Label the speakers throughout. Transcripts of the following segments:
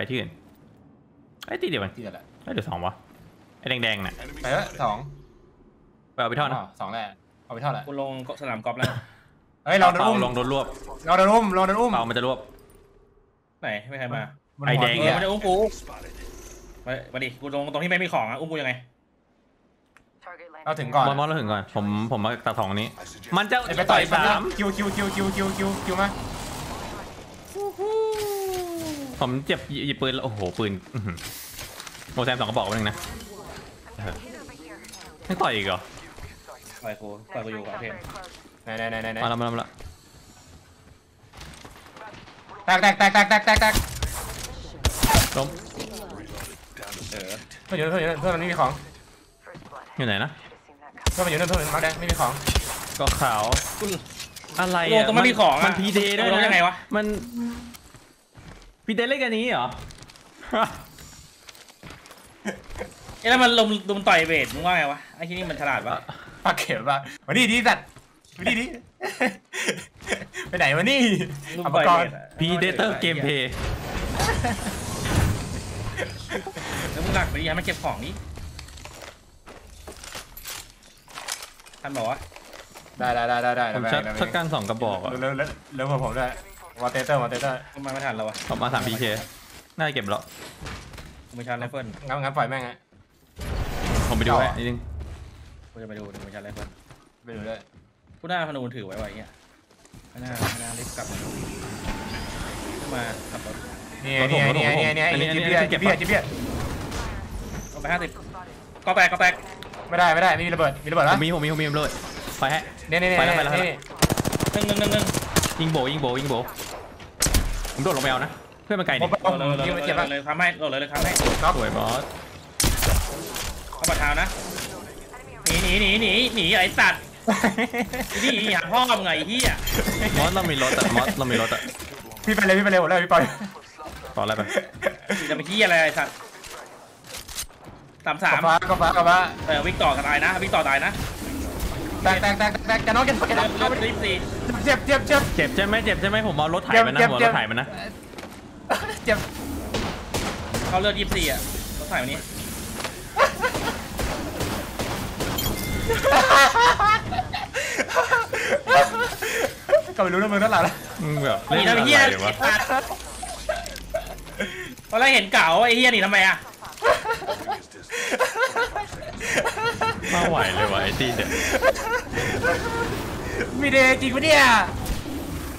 Speaker 1: ไปที่อื่นไอ้ยตีเดียวมัน
Speaker 2: ที่จะแหละ
Speaker 1: ไอ้ยเดี๋ยวสองวะไอ้แดงๆน่ะ
Speaker 2: ไปแล้วสอง
Speaker 1: ไปเอาไปทอดนะ
Speaker 2: อ๋อสองแหละเอาไปเท่าไหร่
Speaker 3: กูลงสนามกอล์ฟแล้ว
Speaker 2: เฮ้ยเราโดน
Speaker 1: เปา
Speaker 2: อุ้ม
Speaker 1: ลงโดนรวบ
Speaker 2: เราโดนอุ้มเราโดนอุ้ม
Speaker 1: เปามันจะรวบ
Speaker 3: ไหนไม่ใครมา
Speaker 2: บน
Speaker 1: ไอ้
Speaker 2: หัว
Speaker 1: แดง
Speaker 3: เอ
Speaker 2: พี่
Speaker 3: อ
Speaker 2: อะ
Speaker 3: มันจะอุ้มกูมามาดิกูลงตรงที่ไม่มีของอะอุ้มกูยังไง
Speaker 2: เราถึงก่อน
Speaker 1: มอสมอสเราถึงก่อนผมผมมาตัดสองอันนี้ มันจะ
Speaker 2: เอ้ยไป
Speaker 1: ต่
Speaker 2: ต่
Speaker 1: อ
Speaker 2: อยย
Speaker 1: สาม
Speaker 2: คิวคิวคิวคิวคิวคิวคิวมา
Speaker 1: ผมเจ็บหยิบปืนแล้วโอ้โหปืนอื้อหือโมแซมสองกระบอกไว้หนึ่งนะเออยังต่อยอีกเหรอ
Speaker 3: ปล่อยกูปล่อยกูอยู่กับเพน
Speaker 2: ไหนไหนไหนไหนไหน
Speaker 1: มาแล้วมาแล้วมาแล้ว
Speaker 2: แตกแตกแตกแตกแตกแตกแตก
Speaker 1: ล้ม
Speaker 3: เออ
Speaker 2: เพื่อนอยู่เพื่อนอยู่เพื่อนมันไม่มีของ
Speaker 1: อยู่ไหนนะ
Speaker 2: เพื่อนมันอยู่นั่นเพื่อนมันมาแดงไม่มีของ
Speaker 1: ก็ขาว
Speaker 3: กู
Speaker 1: อะไร
Speaker 3: ลง
Speaker 1: อะ
Speaker 3: ตรงไม่มีของอะ
Speaker 1: มันพีเดย์ด้วย
Speaker 3: ลง
Speaker 1: นะ
Speaker 3: ยังไงวะ
Speaker 1: มัน พีเดย์เล่นกันนี้เหรอ
Speaker 3: เอ๊ะแล้วมันลงลงต่อยเวทมึงว่าไงวะไอ้ที่นี่มันฉลาดปะ
Speaker 2: ปากเข็มปะมาดิดิสัตว์มาดิดิ ไปไหนวะนี่
Speaker 3: ลุง
Speaker 2: อุป
Speaker 3: ต่อย
Speaker 2: ก
Speaker 3: เว
Speaker 2: ร
Speaker 3: ท
Speaker 2: ณ์
Speaker 3: อะ
Speaker 1: พีเดเตอร์เกมเพย์
Speaker 3: แล้วมึงหลักไปดิให้มันเก็บของนี้ท่านบอกว่า
Speaker 2: ได้ได้ได้ได้ได้
Speaker 1: ผมชัดชัดการสองกระบอกอะ
Speaker 2: เร็วเร็วเร็วกว่าผมด้วย วอเตเตอร์วอเตเตอร์
Speaker 3: ทำไมไม่ทันเราวะ
Speaker 1: ผมมาสามพีเคน่าจะเก็บแล้ว
Speaker 3: กูไม่ชันไรเฟิล
Speaker 2: งั้นงั้นปล่อยแม่งฮะ
Speaker 1: ผมไปดูให้นิดนึง
Speaker 3: กูจะไปดูกูไม่ชันไรเฟิล
Speaker 2: ไปดูด้วย
Speaker 3: กูหน้าพนูนถือไว้ไว้เงี้ยไม่น่าไม่น่ารีบกลับมาขึ้นมาขับรถ
Speaker 2: นี่ไงนี่ไงนี่ไงนี่ไงนี่ไงจิบเบียจิบเบียจิบเบีย
Speaker 3: เอาไปห้าสิบก็แตกก็แตก
Speaker 2: ไม่ได้ไม่ได้ไม่มีระเบิดมีระเบิด
Speaker 1: ผ
Speaker 2: ปะ
Speaker 1: มมีผมมีผมมีเลยไปฮะ
Speaker 2: เนี่ยเนี่ย
Speaker 1: ไปแล้วไปแล้ว
Speaker 2: นี่
Speaker 3: หนึ่งหนึ่งหนึ่งหนึ่ง
Speaker 1: ยิงโบยิงโบยิงโบ ผมโดดลงไปเอานะ เพื่อนมันไกล
Speaker 2: ผ
Speaker 1: ดิ
Speaker 2: มผม
Speaker 3: เลยเลย
Speaker 2: ยิง
Speaker 3: เล
Speaker 2: ไม่
Speaker 3: ย
Speaker 2: เจ็บปะ
Speaker 3: เลยทำให้เลยเลยทำให้
Speaker 2: น็อก
Speaker 1: สวยบอส
Speaker 3: เข้าปะเท้านะหนีหนีหนีหนีหนีไอ้สัตว์หนีหาพ่อมึงไงที่อะ
Speaker 1: มอสเรามีรถอะมอสเรามีรถอะ
Speaker 2: พี่ไปเลยพี่ไปเลยหมดเลยพี่ปล่อย
Speaker 1: ต่ออะไรไป
Speaker 3: จะไปขี้อะไรไอ้สัตว์สามสาม
Speaker 2: กฟ้าก็ฟ้าก็ฟ้า
Speaker 3: เออวิกต่อตายนะวิกต่อตายนะ
Speaker 2: แตกแตกแตกแตกจะน็อกจะน็อกจะน็
Speaker 3: เริ่
Speaker 2: อก
Speaker 3: มเริ่มรีบสี่
Speaker 2: เจ็บเจ็บเจ็บ
Speaker 1: เจ็บใช่ไหมเจ็บใช่ไหมผมเอารถไถมันนะผมเอาร
Speaker 2: บ
Speaker 1: ถไถมันนะ
Speaker 2: เจ็บ
Speaker 3: เขาเลือดยี่สิบสี่อะรถถ่ายวันนี้
Speaker 2: ก็ไม่รู้นะมึงนั่นแหละ
Speaker 1: มึงแบบเล่น
Speaker 3: ทำ
Speaker 1: อะ
Speaker 3: ไมเฮีย
Speaker 1: ไร
Speaker 3: ไอ้
Speaker 1: วะ
Speaker 3: ตอนแรกเห็นเก่าไอ้เฮียนี่ทำไมอะ
Speaker 1: มาไหวเลยวะไอ้ตีนเนี่ย
Speaker 2: มีเดจริงปะเนี่ย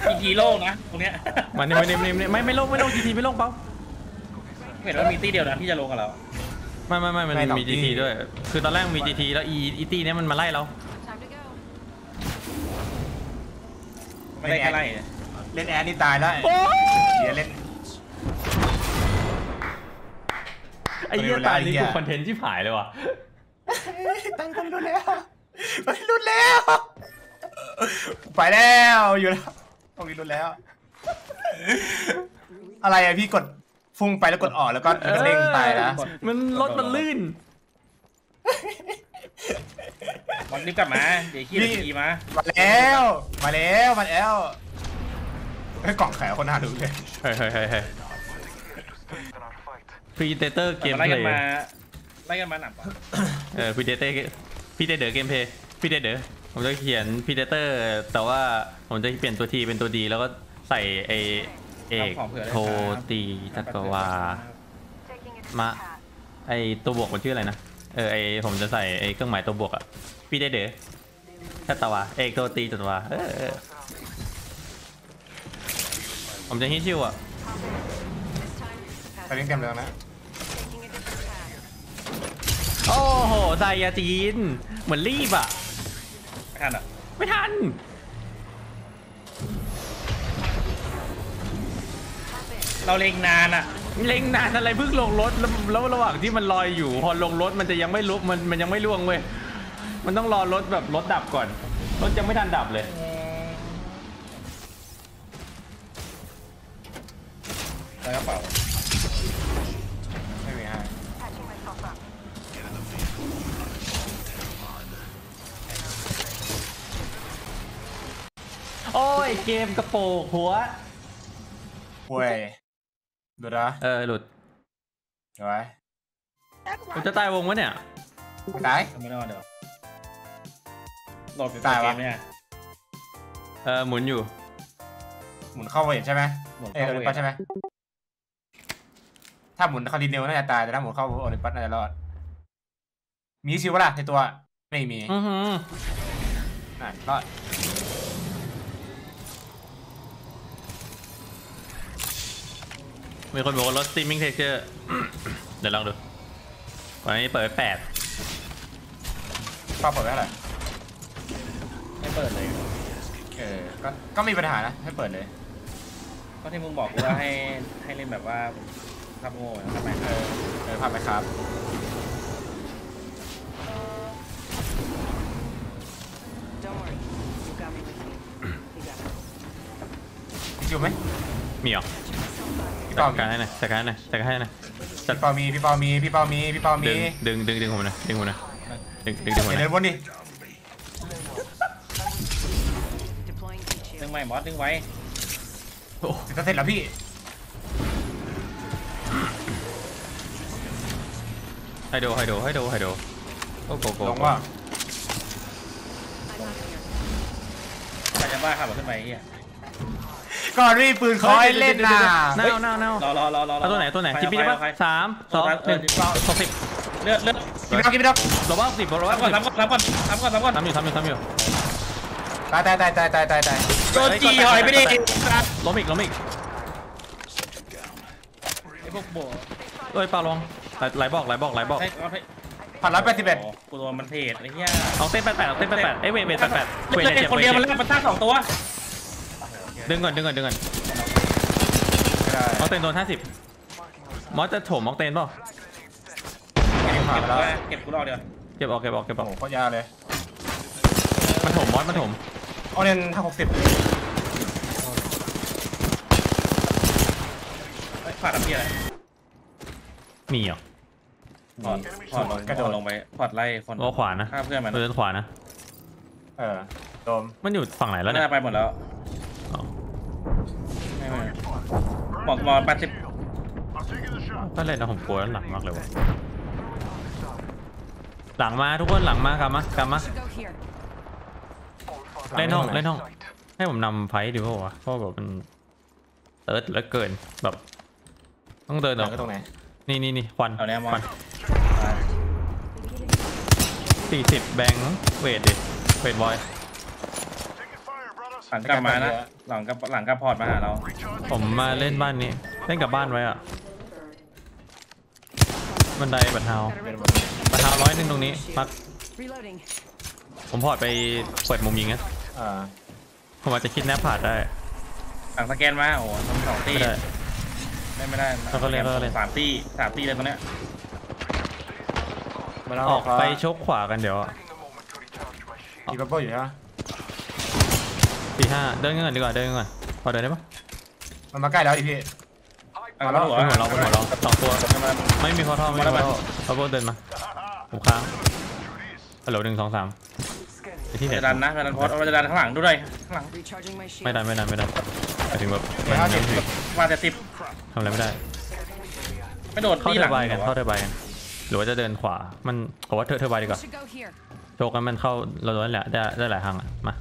Speaker 3: อีกทีโล่งนะตรงเนี้ย
Speaker 1: มันนี่ไม่ไม่ไม่ไม่ไม่ลงไม่ลงจีทีไม่ลงเปล่า
Speaker 3: เห็นว่ามีตีเดียวนะที่จะลงกับเรา
Speaker 1: ไม่ไม่ไม่มันมีจีทีด้วย คือตอนแรกมันมีจีทีแล้วอีอีตีเนี่ยมันมาไล่เรา
Speaker 3: ไม่ได้แค่ไล่
Speaker 2: เล่นแอร์นี่ตายแล้วเดี๋ยวเล่น
Speaker 1: ไอ้เหี้ย
Speaker 2: เวลา
Speaker 1: ตายนี่
Speaker 2: เหี้ย
Speaker 1: กูคอนเทนต์ชิบหายเลยว่ะ
Speaker 2: ตั้งคนรุนแล้วคนรุนแล้ว ไปแล้วอยู่แล้วต้องมีรุนแล้ว อะไรอะพี่กดฟุ้งไปแล้วกดออกแล้วก็เด้งตายนะ
Speaker 1: มันรถมันลื่น
Speaker 3: มันรีบกลับมาเดี๋ยวขี้เดี๋ยวขี้มา
Speaker 2: มาแล้วมาแล้วมาแล้วไอ้ยกล่องแขวคนน่าดูเลย
Speaker 1: เฮ้ยเฮ้ยเฮ้ย เฮ้ยพรีเดเตอร์เกม
Speaker 3: ไล่
Speaker 1: เพล
Speaker 3: กัน
Speaker 1: ย์
Speaker 3: มาไล่กันมาหนักกว่า
Speaker 1: เออพรีเดเตอร์พรีเดเตอร์เกมเพลย์พรีเดเตอร์ผมจะเขียนพรีเดเตอร์แต่ว่าผมจะเปลี่ยนตัวทีเป็นตัวดีแล้วก็ใส่ไอเอกโทตีจักรวา มา ไอตัวบวกมันชื่ออะไรนะ เออไอผมจะใส่ไอเครื่องหมายตัวบวกอะพี่ได้เด้อชัตตวาเอกตัวตีจัตวาเออเออผมจะฮิตชิวอะ
Speaker 2: ไปเล่นเต็มเลยนะ
Speaker 1: โอ้โหไซยาจีน เหมือนรีบอะ
Speaker 3: ไม่ทันอะ
Speaker 1: ไม่ทัน
Speaker 3: เราเล็งนานอะ
Speaker 1: เล็งนานอะไรเพิ่งลงรถแล้วแล้วระหว่างที่มันลอยอยู่ พอลงรถมันจะยังไม่ลุกมันมันยังไม่ล่วงเว้ย มันต้องรอรถแบบรถดับก่อน รถยังไม่ทันดับเลย
Speaker 3: แล้วกระเป๋า
Speaker 1: อ้ยเกมกระโปรงหัว
Speaker 2: ป่วยดูนะ
Speaker 1: เออหลุด
Speaker 2: เดี๋ยวไว้
Speaker 1: มันจะตายวงวะเนี่ย
Speaker 2: ไม่ตาย
Speaker 3: ไม่ได้เดี๋ยวโหลดไป
Speaker 2: ตายวะ
Speaker 3: เกมเนี่ย
Speaker 1: เออหมุนอยู่
Speaker 2: หมุนเข้าเวทใช่ไหม
Speaker 3: หมุน
Speaker 2: เออ
Speaker 3: เข้า
Speaker 2: โอลิ
Speaker 3: เว
Speaker 2: มปั
Speaker 3: ท
Speaker 2: สใช่ไหมถ้าหมุนคาร์ดิเนลน่าจะตายแต่ถ้าหมุนเข้าโอลิมปัสน่าจะรอด มีชิวปะล่ะในตัว ไม่มี
Speaker 1: อือหือ
Speaker 2: น่ะรอด
Speaker 1: มีคนบอกว่าลด streaming texture เดี๋ยวลองดูวันนี้เปิดไปแปด
Speaker 2: ป้าเปิดไว้เท่าไหร่
Speaker 3: ไม่เปิดเลย
Speaker 2: เออ ก็ ก็มีปัญหานะ ให้เปิดเลย
Speaker 3: ก็ที่มึงบอกกูว่าให้ให้เล่นแบบว่าทับโง่ทำไม
Speaker 2: เออเออพาไปครับ
Speaker 4: Don't worry. You got me with you. You got me.
Speaker 2: มีชิวไหม
Speaker 1: มีเหรอ
Speaker 2: พี่
Speaker 1: จั
Speaker 2: เปา
Speaker 1: ดการให้หน่อยจัดการให้หน่อยจัดการให้หน่อยจัด
Speaker 2: พี่เปามีพี่เปามีพี่เปามีพี่เปามี
Speaker 1: ดึงดึงดึงดึงผมหน่อยดึงผมหน่อยดึงดึงดึงผมห
Speaker 2: เห็น
Speaker 1: น่อย
Speaker 2: เดินบนดิ
Speaker 4: Deploying heat
Speaker 3: ดึง
Speaker 4: shield.
Speaker 3: ไว้บอสดึงไว้
Speaker 1: โอ้
Speaker 2: จะเสร็จแล้วพี่
Speaker 1: ให้ดูให้ดูให้ดูให้ดูโอ้โกโก้
Speaker 2: ลงว่า
Speaker 4: I'm not here.
Speaker 3: ใครจะบ้าขับรถขึ้นไปไอ้เฮีย
Speaker 2: ก่อนไม่มีปืนคอยเล่นน่ะ
Speaker 1: เน่าเน่าเน่าร
Speaker 3: อรอรอรอรอ
Speaker 1: เอาตัวไหนตัวไหน
Speaker 3: ใคร
Speaker 1: จิบปี้ได้ปะ
Speaker 3: ใคร
Speaker 1: สามสองหนึ่งหกสิบ
Speaker 3: เลือดเลือด
Speaker 2: กินไม่ได้กินไม่ได้
Speaker 1: ลบว่าสิบลบ
Speaker 3: รับ
Speaker 1: ว่า
Speaker 3: ก่อน
Speaker 1: สิบ
Speaker 3: รับก่อนรับก่อนรับก่อนรับก่อน
Speaker 1: ทำอยู่ทำอยู่ทำอยู่
Speaker 2: ตายตายตายตายตายตายตาย
Speaker 3: โดนจีหอยไปดิ
Speaker 1: ล้มอีกล้มอีก
Speaker 3: ไอ้พวกโบ
Speaker 1: เอ้ยปลาลงไหลไหลบอกไหลบอกไหลบอก
Speaker 3: ใช่เอาให้
Speaker 2: พันร้อยแปดสิบเอ็ด
Speaker 3: โอ้กูโดนมันเพจไอ้เหี้ย
Speaker 1: เอาเต้นแปดแปดเอาเต้นแปดแปดเอ้ยเวทเวทแปดแปดเวท
Speaker 3: เล่น
Speaker 1: เนี่ย
Speaker 3: คนเดียวมัน
Speaker 1: เจ็บ
Speaker 3: เล่นมันสร้างสองตัว
Speaker 1: ดึงก่อนดึงก่อนดึงก่อน
Speaker 2: ไม่ได้
Speaker 1: มอกเตนโดนห้าสิบมอสจะโถมมอกเตนเปล่า
Speaker 2: ผ่าน
Speaker 3: เก็บ
Speaker 2: แล้ว
Speaker 3: ไว้เก็บกูรอเดียว
Speaker 1: เก็บออกเก็บออกเก็บอ
Speaker 2: โอ้
Speaker 1: อก
Speaker 2: โหโคตรยาวเลย
Speaker 1: มันโถมมอสมันโถม
Speaker 2: เอาเล่นห้าหกสิบ
Speaker 3: เฮ้ยผ่านน้ำเพียอะไร
Speaker 1: มีเหรอ
Speaker 3: พอดพอดลงกระโดดลงไปพอดไล่คน
Speaker 1: เอาขวานะ
Speaker 3: ฆ่าเพื่อนมัน
Speaker 1: เดินขวานะ
Speaker 2: เออโดม
Speaker 1: มันอยู่ฝั่งไหนแล้ว
Speaker 3: น่า
Speaker 1: เนี่ย
Speaker 3: จะไปหมดแล้ว
Speaker 1: อ๋อ
Speaker 3: ไม่ไม่บอกมอแปดสิบ
Speaker 1: ก็เล่นนะผมกลัวหลังมากเลยวะหลังมาทุกคนหลังมากลับมากลับมา
Speaker 4: Should go here.
Speaker 1: เล่นห้องเล่นห้อง ให้ผมนำไฟดีกว่าวะเพราะแบบมันเติร์ดเหลือเกินแบบ ต้องเดิน
Speaker 2: ห
Speaker 1: แบ
Speaker 2: ลัง
Speaker 1: บ
Speaker 2: ก็ตรงไหน
Speaker 1: นี่นี่นี่ควัน
Speaker 3: เอาเนี้ยมอ
Speaker 1: ควันสี่สิบแบงค์เวทดิเวทบอย
Speaker 3: หลังกลับมานะ หลังกับหลังกับพอร์ตมาหาเรา
Speaker 1: ผมมาเล่นบ้านนี้ เล่นกับบ้านไว้อะบันไดบัตรเฮา
Speaker 4: Gotta rip
Speaker 1: บัตรเฮาร้อยหนึ่งตรงนี้ปัก
Speaker 4: Reloading.
Speaker 1: ผมพอร์ตไปเปิดมุมยิงนะ
Speaker 2: เออ
Speaker 1: ผมอาจจะคิดแนบผ่านได้
Speaker 3: หลังสแกนมา โอ้โหทำสองตี
Speaker 1: ไม่ได้
Speaker 3: ไม่ไม่ได้
Speaker 1: แล้วก็เล่นแล้วก็เล่น
Speaker 3: สามตีสามตีเลยตรงเนี้ย
Speaker 2: มาแล้ว
Speaker 1: ออกไปชกขวากันเดี๋ยว
Speaker 2: มีบับเบิ้ลอยู่ใช่ไหม
Speaker 1: สี่ห้าเดินกันก่อนดีกว่าเดินกันก่อนพอเดินได้ปะ
Speaker 2: มันมาใกล้แล้วดิพี่
Speaker 3: เอา
Speaker 2: มาแล้ว
Speaker 3: หัว
Speaker 1: บนหัวเราบนหัวเราสองตัว
Speaker 3: มา
Speaker 1: ไม่มีคอท่อไม่มีคอท่อเขาโบเดินมาผมค้างฮัลโหลหนึ่งสองสามไปที่ไหน
Speaker 3: จะดันนะจะดันพอร์ตเราจะดันข้างหลังด้วยข้างหลัง
Speaker 4: Recharging my shield.
Speaker 1: ไม่ดันไม่ดันไม่ดันไปถึงแบบมัน
Speaker 2: ห้าสิ
Speaker 1: ยั
Speaker 2: บ
Speaker 1: งถึง
Speaker 3: มาแต่ติบ
Speaker 1: ทำอะไรไม่ได้
Speaker 3: ไม่โดด
Speaker 1: เข้า
Speaker 3: ตี
Speaker 1: เท
Speaker 3: ห
Speaker 1: อ
Speaker 3: ลัง
Speaker 1: ร์ไบกัน
Speaker 3: หรอ
Speaker 1: เข้าเทอร์ไบกันหรือว่าจะเดินขวามันผมว่าเทอร์เทอร์ไบดีกว่า
Speaker 4: Should go here.
Speaker 1: โชกกันมันเข้าเราโดนแหละได้ได้หลายทางอะมา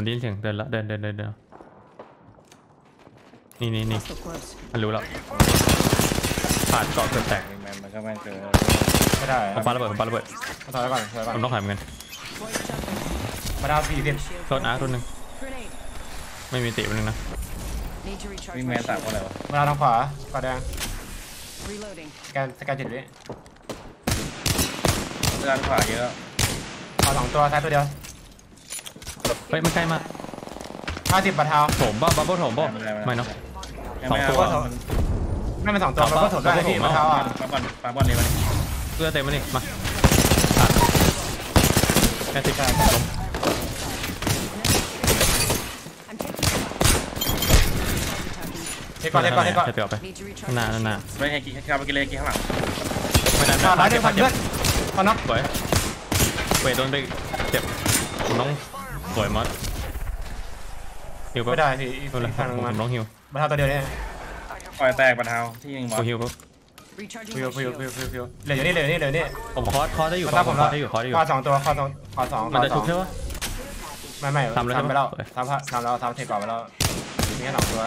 Speaker 1: ผมได้ยินเสียงเดินแล้วเดินเดินเดินเดินนี่นี่นี่
Speaker 4: So close.
Speaker 1: มันรู้แล้วผ่านเกาะเกือบแตก
Speaker 3: แมนมันก็แม่งเกิน
Speaker 2: ไม่ได้
Speaker 1: ผมปาระเบิดผมปาระเบิด
Speaker 2: มาถอยก่อนถอยก่อน
Speaker 1: ผมต้องหายเหมือนกัน
Speaker 4: Voice jumping.
Speaker 2: มาดาวสี่สิบ
Speaker 4: Shield.
Speaker 1: โดนอาร์ตัวหนึ่ง
Speaker 4: Grenade.
Speaker 1: ไม่มีติวันนึงนะ
Speaker 4: Need to recharge
Speaker 3: วิ่งแม
Speaker 4: my
Speaker 3: นสาม
Speaker 4: shield.
Speaker 3: คนเลยวะ
Speaker 2: มาดาวทางขวาขวาแดง
Speaker 4: Reloading.
Speaker 2: สแกนสแกนจิตวิ
Speaker 3: จะดันขวาเยอะ
Speaker 2: เอาสองตัวท้ายตัวเดียว
Speaker 1: เฮ้ยมันใกล้มาก
Speaker 2: ห้าสิบบัตรเท้า
Speaker 1: โถมบ้าบับเบิ้ลโถมบ้าไม่เนาะสองตัว
Speaker 2: ไม่เป็นสองตัวมันก็ถมได้พี่บัตรเท้าอะ
Speaker 3: ปาบอลปาบอลเลยวันนี้
Speaker 1: เสื้อเต็มมานี่มาอะแค่สิบล้ม
Speaker 4: I'm taking.
Speaker 2: เทก่อนเทก่อนเทก่อน
Speaker 1: เทก่อนไป
Speaker 4: Need to recharge
Speaker 1: หน้า
Speaker 4: my
Speaker 1: หน้า
Speaker 4: shield.
Speaker 3: ไม่ให้กินข้าวไปกินเลยกินข้างหลัง
Speaker 1: ไม่ได้
Speaker 2: ผ่านร้อยห
Speaker 1: ไม่
Speaker 2: นึ่งพัน
Speaker 1: ได้
Speaker 2: เพื่อนพอน็อก
Speaker 1: สวยเวทโดนไปเจ็บผมต้อง สวยมอสฮิวปุ๊บ
Speaker 2: ไม่ได้พี่อีก
Speaker 1: ไม่เป็นไร
Speaker 2: อีกทางหนึง
Speaker 1: ผม
Speaker 2: มัน
Speaker 1: ผมต้องฮิว
Speaker 2: มาเท่าตัวเดียวเนี่ย
Speaker 3: ปล่อยแตกปะเท้าที่ยิงบอ
Speaker 1: กู
Speaker 3: ล
Speaker 1: ฮิวปุ๊บ
Speaker 4: Recharging
Speaker 2: ฟิว
Speaker 4: my
Speaker 2: ฟิว
Speaker 4: shield.
Speaker 2: ฟิวฟิวฟิวเหลืออยู่นี่เหลืออยู่นี่เหลืออยู่นี่
Speaker 1: ผมคอร์สคอร์สได้อยู่
Speaker 2: มา
Speaker 1: คอ
Speaker 2: ตา
Speaker 1: ร์ส
Speaker 2: ผม
Speaker 1: ได้
Speaker 2: แล้ว
Speaker 1: อยู่คอร์สได้อยู่
Speaker 2: คอสองตัวคอสองคอสอง
Speaker 1: มันจะ
Speaker 2: คอส
Speaker 1: ทุ
Speaker 2: อบง
Speaker 1: ใช่ปะ
Speaker 2: ไม่ไม่
Speaker 1: ทำแล้วใช่
Speaker 2: ทำไป
Speaker 1: ปะ
Speaker 2: แล้ว
Speaker 1: โอเค
Speaker 2: ทำทำแล้วทำเทคก่อนไปแล้วมีแค่สองตัว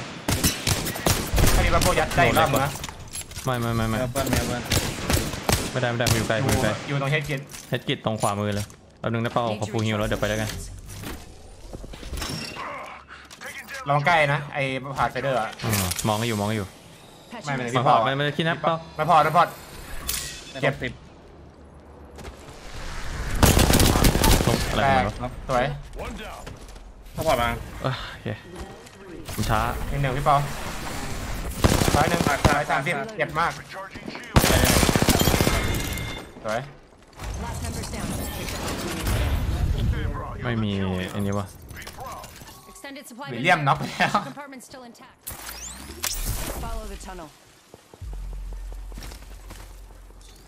Speaker 2: ถ้ามีบัฟโบยัดได้อีกรอบนึงนะ
Speaker 1: ไม่ไม่ไม่ไม่
Speaker 3: เมลเปิลเมลเปิล
Speaker 1: ไม่ได้ไม่ได้ผมอยู่ไกล
Speaker 2: อ
Speaker 1: ผมอยู่ยู่ไกล
Speaker 2: อยู่ตรงเฮดกิน
Speaker 1: เฮดกิดตรงขวามือเลยแป๊บนึงนะเป้าขอฟูฮิวแล้วเดี๋ยวไปแล้วกัน
Speaker 2: ลองใกล้นะไอ้ผ่าไฟเดอร์อะ
Speaker 1: อืมมองก็อยู่มองก็อยู่
Speaker 4: Patching
Speaker 2: Wait a
Speaker 4: my
Speaker 2: minute.
Speaker 1: มาพอไม่ไม่ได้คิดนะเป้า
Speaker 2: ไม่พอไม่พอเจ็
Speaker 3: เจ็
Speaker 2: บ
Speaker 3: บสิบ
Speaker 1: ลบอะไร
Speaker 2: แต
Speaker 1: ของ
Speaker 2: ก
Speaker 1: มันวะ
Speaker 2: สวย
Speaker 3: ต้องปล่อยมา
Speaker 1: เอ้ยโอเคผมช้า
Speaker 2: หนึ่งหนึ่งพี่เปาร้อยหนึ่งร้อยสามสิบเจ็บมากสวย
Speaker 4: Last members down.
Speaker 1: ไม่มีอันนี้วะ
Speaker 4: Extended supply
Speaker 2: วิล
Speaker 4: bin
Speaker 2: เลียม
Speaker 4: here.
Speaker 2: น็อกไปแล้ว
Speaker 4: Compartment still intact. Follow the tunnel.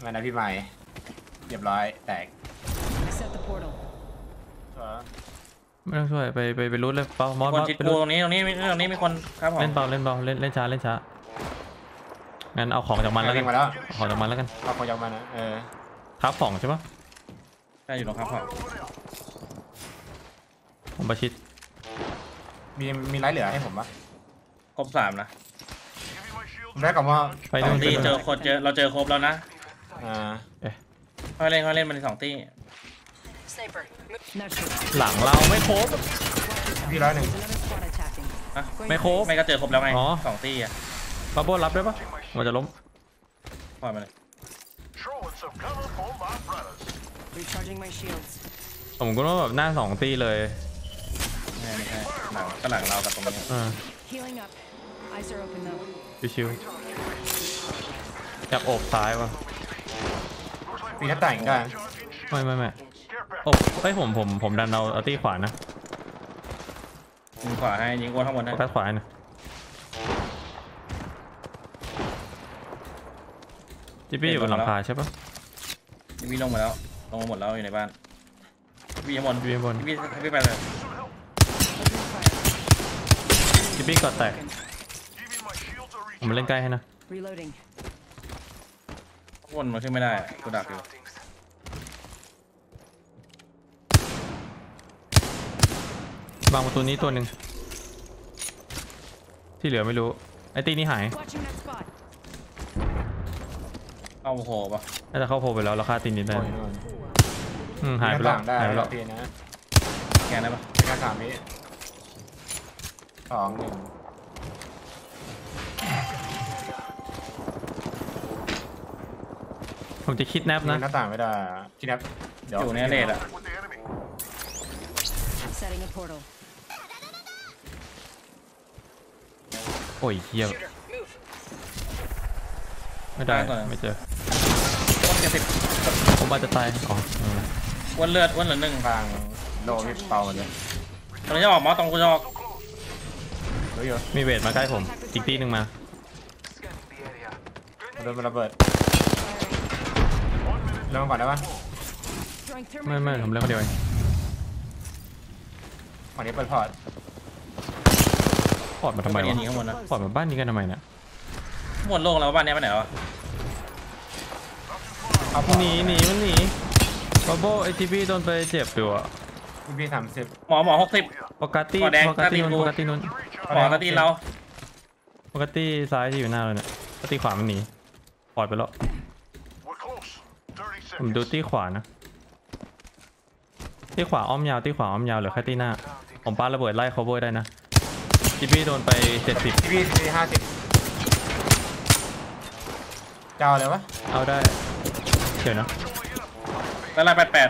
Speaker 2: มานะพี่ใหม่เรียบร้อยแตก
Speaker 4: Set the portal.
Speaker 2: สวย
Speaker 1: ไม่ต้องช่วยไปไปไปรูทเลยเปามอส
Speaker 3: คน
Speaker 1: มอส
Speaker 3: ชิด
Speaker 1: ไป
Speaker 3: กู
Speaker 1: รูท
Speaker 3: ตรงนี้ตรงนี้มีตรงนี้มีคนครับผม
Speaker 1: เล่นเบาเล่นเบาเล่นเล่นช้าเล่นช้างั้นเอาของจากมันแล้วกั
Speaker 2: วิ่
Speaker 1: น
Speaker 2: งมาแล้ว
Speaker 1: เอาของจากมันแล้วกัน
Speaker 2: เราคงจะมานะเออ
Speaker 1: ครับของใช่ปะ
Speaker 3: ใช่อยู่ตรงครับผม
Speaker 1: ผมประชิด
Speaker 2: มีมีไรเหลือให้ผมปะ
Speaker 3: ครบสามนะ
Speaker 2: ผมได้กล่องว่า
Speaker 1: ไป
Speaker 3: สอ
Speaker 1: นู่
Speaker 3: ง
Speaker 1: น
Speaker 3: ตี
Speaker 1: ไป
Speaker 3: เจ
Speaker 1: นู่
Speaker 3: อนคนเจอเราเจอครบแล้วนะ
Speaker 2: อ่า
Speaker 3: ค่อยเล่นค่อยเล่นมันสองตี
Speaker 4: Sniper. No shoot.
Speaker 1: หลังเราไม่ครบ
Speaker 2: พี่ร้อยหนึ่ง
Speaker 4: There's another squad attacking.
Speaker 3: อะ
Speaker 1: ไม่ครบ
Speaker 3: ไม่ก็เจอครบแล้วไง
Speaker 1: อ๋อ
Speaker 3: สองตีอะ
Speaker 1: บับเบิ้ลรับได้ปะมันจะล้ม
Speaker 3: ปล่อยมาเลย
Speaker 4: Recharging my shields.
Speaker 1: ผมก็ว่าแบบหน้าสองตีเลย
Speaker 3: ไม่ไม่ใช่หลังก็หลังเรากับตรงนี้
Speaker 1: เออ
Speaker 4: Healing up. Eyes are open though.
Speaker 1: ชิวๆจับอกซ้ายวะ
Speaker 2: ปีหน้าต่างอีกได้
Speaker 1: ไม่ไม่ไม่อกเฮ้ยผมผมผมดันเอาเอาตีขวานะ
Speaker 3: ยิงขวาให้ยิงอ้วนข้างบน
Speaker 1: โฟ
Speaker 3: ให้
Speaker 1: กัสขวานะจิปปี้อยู่บนหลังคาใช่ปะ
Speaker 3: พี่ลงมาแล้วลงมาหมดแล้วอยู่ในบ้านพี่ข้างบน
Speaker 1: อยู่ข้างบน
Speaker 3: พี่พี่ไปเลย
Speaker 1: จิปปี้กอดแตก ผมมาเล่นใกล้ให้นะ
Speaker 4: Reloading.
Speaker 3: ข้างบนมันขึ้นไม่ได้อะกูดักอยู่
Speaker 1: วางประตูนี้ตัวหนึ่ง ที่เหลือไม่รู้ ไอตีนี้หาย
Speaker 4: Watching that spot.
Speaker 3: เอาโอ้โหป่ะ
Speaker 1: น่าจะเข้าโพลไปแล้วเราฆ่าตีนี้ได้
Speaker 2: โอ้ยนู่น
Speaker 1: อืมหายไป
Speaker 2: ปี
Speaker 1: แล้ว
Speaker 2: น้ต่างได้
Speaker 1: หายไปแล้ว
Speaker 2: พี่นะ
Speaker 3: แกนได้ปะ
Speaker 2: ปีหน้าสามนี้ส องหนึ่ง
Speaker 1: ผมจะคิดแนบ
Speaker 2: ปี
Speaker 1: นะ
Speaker 2: หน้าต่างไม่ได้ที่นับเดี๋ยว
Speaker 3: อยู่ในเลดอะ
Speaker 4: Setting a portal.
Speaker 1: โอ้ยเฮียไม่ได้ไม่เจอ
Speaker 3: อ้วนเจ็ดสิบ
Speaker 1: ผมอาจจะตายอ๋อเออ
Speaker 3: อ้วนเลือดอ้วนเหลือหนึ่ง
Speaker 2: กลางโลพี่เปาเลย
Speaker 3: ตรงนี้จะออกมอสตรงกูจะออก
Speaker 2: รู้อยู่
Speaker 1: มีเวทมาใกล้ผม อีกตีหนึ่งมา
Speaker 2: โดนมันระเบิดเริ่มก่อนได้ปะ
Speaker 4: Throwing thermite
Speaker 1: ไม่ไม่
Speaker 4: grenade.
Speaker 1: ผมเล่นคนเดียวเอง
Speaker 2: ฝั่งนี้เปิดพอร์ต
Speaker 1: ปอดมาทำไม
Speaker 3: เรียน
Speaker 1: วะ
Speaker 3: หนีข้างบนนะ
Speaker 1: ปอดมาบ้านนี้กันทำไมเนี่ย
Speaker 3: ข้างบนโลกแล้วบ้านเนี้ยไปไหนแล้ววะ
Speaker 2: เอาพ
Speaker 1: หนีหนีมันหนีบับเบิ้ลไอทีพีโดนไปเจ็บอยู่อะ
Speaker 2: พี่พี่สามสิบ
Speaker 3: หมอหมอหกสิบ
Speaker 1: ปกติ
Speaker 3: ขอแดง
Speaker 1: ปกตินู้น
Speaker 3: ตาตีกู
Speaker 1: ปกตินู้น
Speaker 3: หมอกระตีเรา
Speaker 1: ปกติซ้ายที่อยู่หน้าเราเนี่ยปกติขวามันหนีปอดไปแล้วผมดูตีขวานะตีขวาอ้อมยาวตีขวาอ้อมยาวเหลือแค่ตีหน้า ผมปาระเบิดไล่ cover ได้นะทีพีโดนไปเจ็ดสิบ
Speaker 2: พี่พี่พี่ห้าสิบเจ้าเลยวะ
Speaker 1: เอาได้เดี๋ยวนะ
Speaker 3: แล้วลายแปดแปด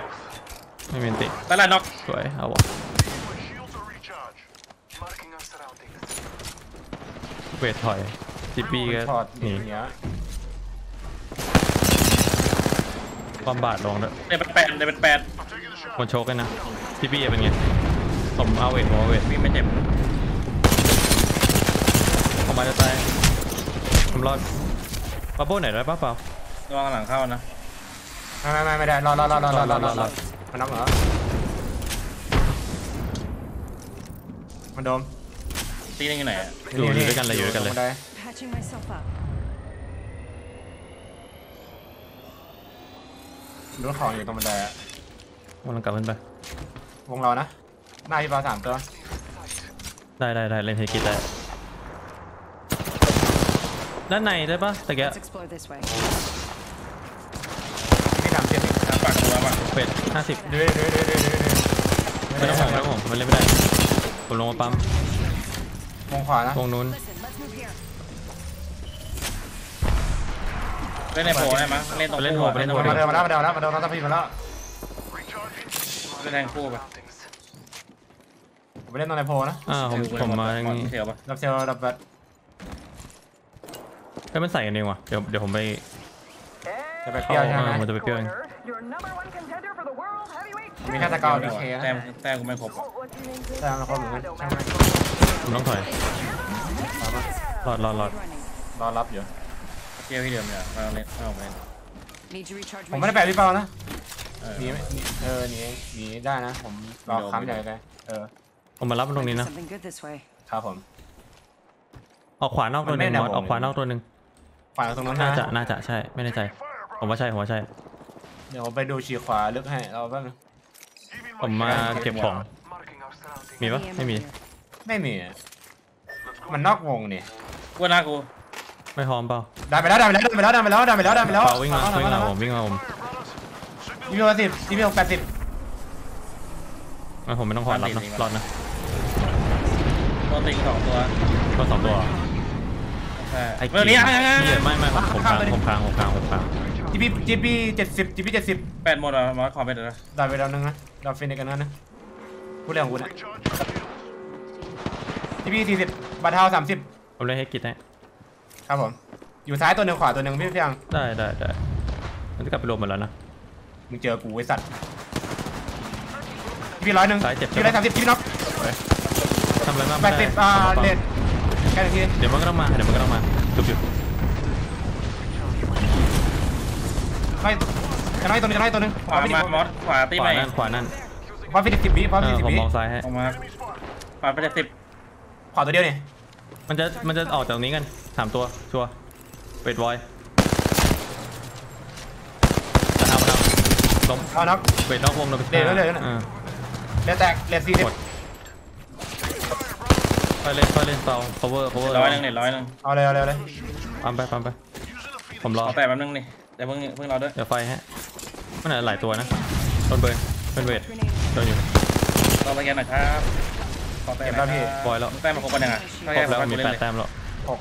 Speaker 1: ไม่เป็นติ
Speaker 3: แล้วลายน็อก
Speaker 1: สวยเอาวะ วทถอยทีพีก็
Speaker 2: พอร์ต
Speaker 1: หนี
Speaker 2: อย่างเงี้ย
Speaker 1: ความบาดลงด้วย
Speaker 3: เลยแปดแปดเลยแปดแปด
Speaker 1: คนโชกกันนะทีพีเป็นไงผมเอาเวทผมเอาเวท
Speaker 3: มีไม่เจ็บ
Speaker 1: ผมมาจะตายผมรอดบับเบิ้ลไหนได้ปะเปล่า
Speaker 3: ระวังหลังเข้านะ
Speaker 2: ไม่ไม่ไม่ไม่ได้รอรอรอรอรอรอรอ
Speaker 1: รอ
Speaker 2: มันน็อกเหรอมันโดม
Speaker 3: ตีนึงอยู่ไหนอะ
Speaker 1: อยู่อยู่ด้วยกันเลยอยู่ด้วยกันเลย
Speaker 2: ตรงบัได
Speaker 4: Patching myself up.
Speaker 2: รถของอยู่ตรงบันไดอะ
Speaker 1: กำลังกลับขึ้นไป
Speaker 2: วงเรานะหน้าพี่ปาสามตัว
Speaker 1: ได้ได้ได้เล่นเฮกิตได้ด้านในได้ปะตะเกีย
Speaker 4: Let's explore this way.
Speaker 2: พี่ทำเจ็บอีก
Speaker 3: อะปากตัวปาก
Speaker 1: เป็ดห้าสิบ
Speaker 2: ดูดิดูดิดูดิดูดิ
Speaker 1: ไม่ต้องห่วงไม่ต้องห่วงมันเล่นไม่ได้ผมลงมาปั๊ม
Speaker 2: วงขวานะ
Speaker 1: วงนู้น
Speaker 4: Listen, let's move here.
Speaker 3: เล่นในโพลได้มั้ยเล่นตรงคู่อะเล่นตรง
Speaker 2: มา
Speaker 3: คู่
Speaker 2: เดินมาแล้วมาเดินมาแล้วมาเดินมาแล้วพี่มาแล้ว
Speaker 3: เล่นแทงคู่ปะ
Speaker 2: ผมไปเล่นตรงในโพลนะ
Speaker 1: อ่าผมผมมาทางนี้
Speaker 3: เสียวปะ
Speaker 2: รับเซลล์รับแบบ
Speaker 1: ให้มันใส่กันเองว่ะเดี๋ยวเดี๋ยวผมไป
Speaker 2: จะไปเปรี้ยวใช่ไหม
Speaker 1: เออมันจะไปเปรี้ยวเอง
Speaker 5: Your number one contender for the world heavyweight
Speaker 2: มีฆาตกรมีเค
Speaker 3: แต้ม
Speaker 2: นะ
Speaker 3: แต้มกูไม่ครบอะ
Speaker 5: What's your name?
Speaker 2: แต่ละคนเหมือนกันใช่ไหม
Speaker 1: ผมต้องถอยรอดรอดรอด
Speaker 4: Running.
Speaker 2: รอรับอยู่
Speaker 3: เที่ยวที่เดิมเนี่ยเราเล่นเอาเล่น
Speaker 4: Need to recharge
Speaker 2: ผม
Speaker 4: my
Speaker 2: ไม่ได้แปะพี่เปานะ
Speaker 3: เออ
Speaker 2: หนีไม่หนีเออหนีหนีได้นะ ผมรอค้ำใหญ่เลยเออ
Speaker 1: ผมมารับมันตรงนี้นะ
Speaker 4: Something good this way.
Speaker 2: ครับผม
Speaker 1: ออกขวานอกตัวหนึ่ง
Speaker 2: มันไม่แนว
Speaker 1: มอสออกขวานอกตัวหนึ่ง
Speaker 2: ขวาตรงนั้น
Speaker 1: น่า
Speaker 2: นะ
Speaker 1: จะน่าจะใช่ไม่แน่ใจ ผมว่าใช่ผมว่าใช่
Speaker 2: เดี๋ยวผมไปดูฉีกขวาลึกให้เราแป๊บนึง
Speaker 1: ผมมาเก็บของ มีปะ
Speaker 4: Any ammo
Speaker 1: ไม่มี
Speaker 4: here?
Speaker 2: ไม่มีอะมันนอกวงนี่
Speaker 3: กูหน้ากู
Speaker 1: ไม่พร้อมเปล่า
Speaker 2: ได้ไปแล้วได้ไปแล้วได้ไปแล้วได้ไปแล้วได้ไปแล้วได้ไปแล้ว
Speaker 1: เปล่าวิ่งมาวิ่งมาผมวิ่งมาผม
Speaker 2: ยี่สิบสิบยี่สิบแปดสิบ
Speaker 1: งั้นผมไม่ต้องขอรับนะรอดนะ
Speaker 3: ตัวติงสองตัว
Speaker 1: ก็สองตัว
Speaker 3: ใช่
Speaker 1: ไอ้
Speaker 3: เมื่อนี้
Speaker 1: เหี้ยไม่ไม่ผมผมค้างผมค้างผมค้างผมค้าง
Speaker 2: จีพีจีพีเจ็ดสิบจีพีเจ็ดสิบ
Speaker 3: แปดหมดอะมอสขอไปเดี๋ยวนะ
Speaker 2: ได้ไปแล้วนึงนะเราฟินกันนั้นนะพูดเรื่องของคุณนะจีพีสี่สิบบาทเทาสามสิบ
Speaker 1: ผมเล่นให้กิจให้
Speaker 2: ครับผมอยู่ซ้ายตัวหนึ่งขวาตัวหนึ่งพี่เพียง
Speaker 1: ได้ได้ได้มันจะกลับไปรวมหมดแล้วนะ
Speaker 2: มึงเจอกูไอ้สัตว์จีพีร้อยหนึ่ง
Speaker 1: ซ้ายเจ็บ
Speaker 2: จีพีร้อยสามสิบจีพีน็อก
Speaker 1: ทำอะไรมาก
Speaker 2: แป
Speaker 1: ไม่
Speaker 2: ด
Speaker 1: ได้
Speaker 2: สิบอ่า
Speaker 1: ผมมาปั๊ม
Speaker 2: เลนแค่นาที
Speaker 1: เดี๋ยวมันก็ต้องมาเดี๋ยวมันก็ต้องมาจุบอยู่
Speaker 2: ไม่จะน้อยตัวหนึงจะน้อยตัวหนึง
Speaker 3: ขวามามอสขวาตี
Speaker 1: ข
Speaker 3: ให
Speaker 1: วา
Speaker 3: ม่
Speaker 1: นั่นขวานั่น
Speaker 2: พอฟิสิบสิบวิพอ
Speaker 1: เอ
Speaker 2: ฟิ
Speaker 1: อ
Speaker 2: สิบ
Speaker 1: ผม
Speaker 2: วิ
Speaker 1: มองซ้ายให้
Speaker 3: ออกมาขวาไปเจ็ดสิบ
Speaker 2: ขวาตัวเดียวนี่
Speaker 1: มันจะมันจะออกจากตรงนี้กันสามตัวชัวร์เวทวอยจะทำนะล้ม
Speaker 2: เอาน็อก
Speaker 1: เวทนอกวงโดนไป
Speaker 2: เดี๋ยวเดี๋ยวเดี๋ยว
Speaker 1: ออ
Speaker 2: เลนแตกเลนสี่สิบ
Speaker 1: กดไปเล่นไปเล่นเตา cover cover
Speaker 3: ร้อยหนึ่งเน็ตร้อยหนึ่ง
Speaker 2: เอาเลยเอาเลยเอาเลย
Speaker 1: ปั๊มไปปั๊มไปผมรอ
Speaker 3: ขอแปดแป๊บนึงนี่ เดี๋ยวเพิ่งเพิ่งเราด้วย
Speaker 1: เดี๋ยวไฟฮะมันอาจจะหลายตัวนะโดนเบิร์นเป็นเวท
Speaker 4: Grenade.
Speaker 1: โดนอยู่
Speaker 3: รอสแกนหน่อยครับขอแปด
Speaker 2: เก็บแล้วพี่
Speaker 1: ปล่อยแล้ว
Speaker 3: แต้มมาครบกันยังไง
Speaker 1: ครบแล้วมีแปดแต้มแล้ว
Speaker 2: หก